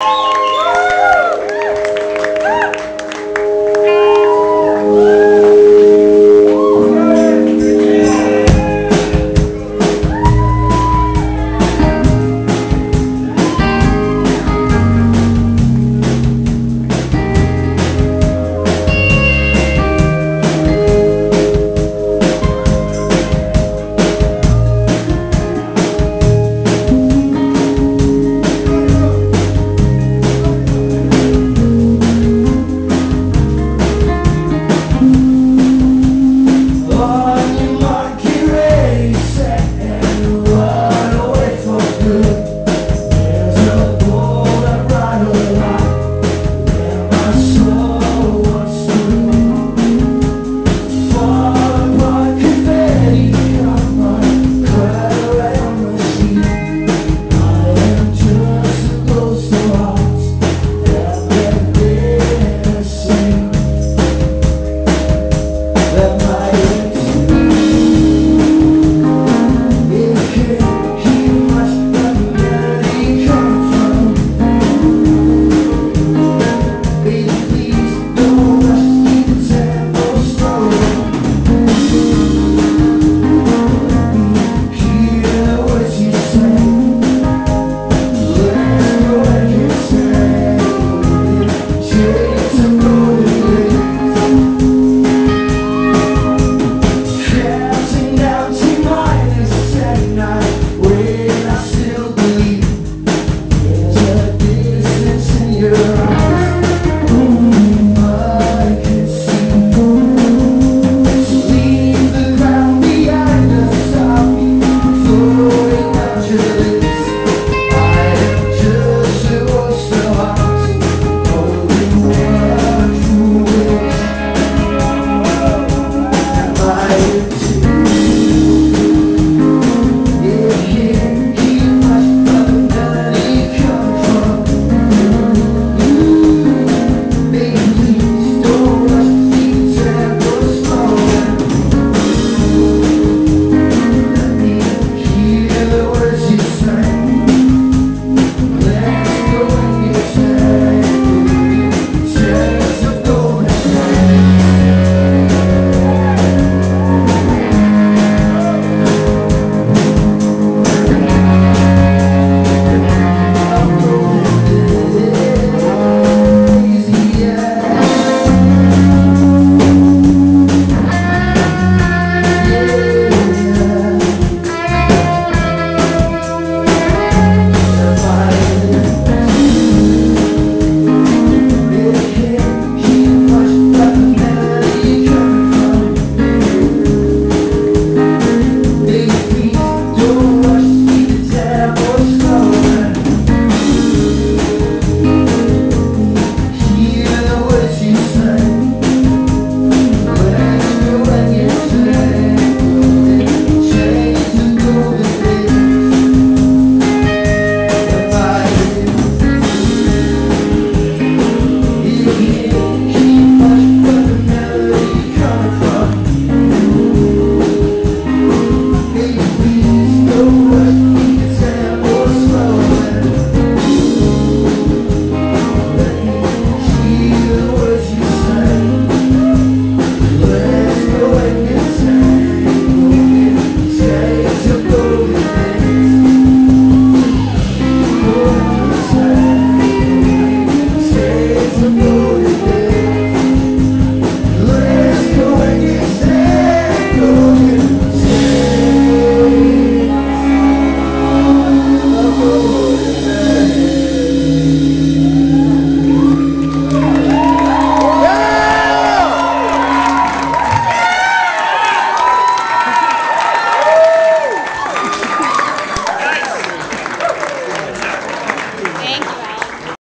you.